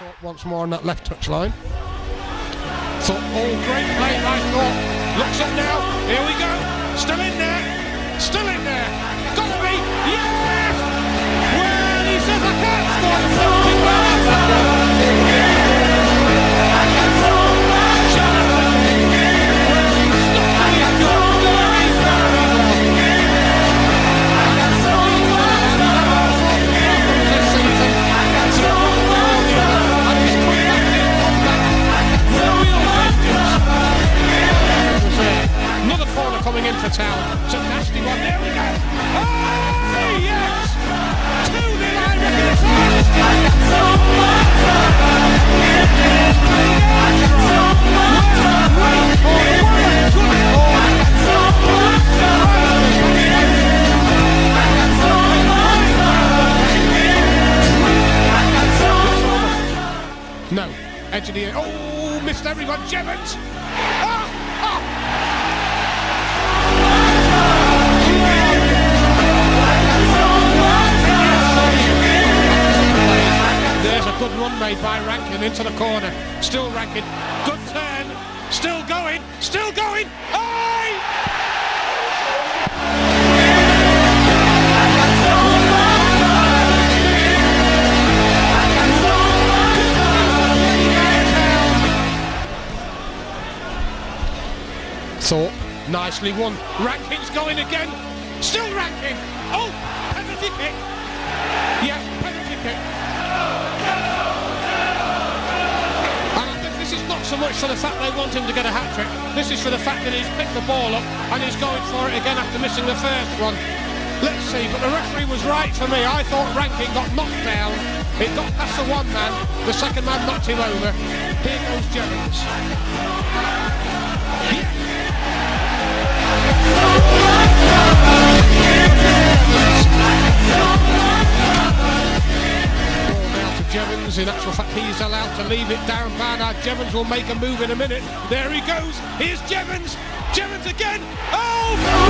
Thorpe once more on that left touch line. Thought, oh, great play by Thorpe. Looks up now. Coming in for town. It's a nasty one. There we go. Oh, yes! 2 0, I reckon it's. No. Edge of the Oh, missed everyone. Jevons. Run made by Rankin into the corner. Still Rankin. Good turn. Still going. Still going. Aye! Thought nicely won. Rankin's going again. Still Rankin. Oh, penalty kick. Yes, penalty kick. So much for the fact they want him to get a hat trick. This is for the fact that he's picked the ball up and he's going for it again after missing the first one. Let's see, but the referee was right for me. I thought Rankin got knocked down. It got past the one man. The second man knocked him over. Here goes Jennings. Ball In actual fact, he's allowed to leave it down. Barnard Jevons will make a move in a minute. There he goes. Here's Jevons. Jevons again. Oh!